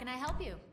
can I help you?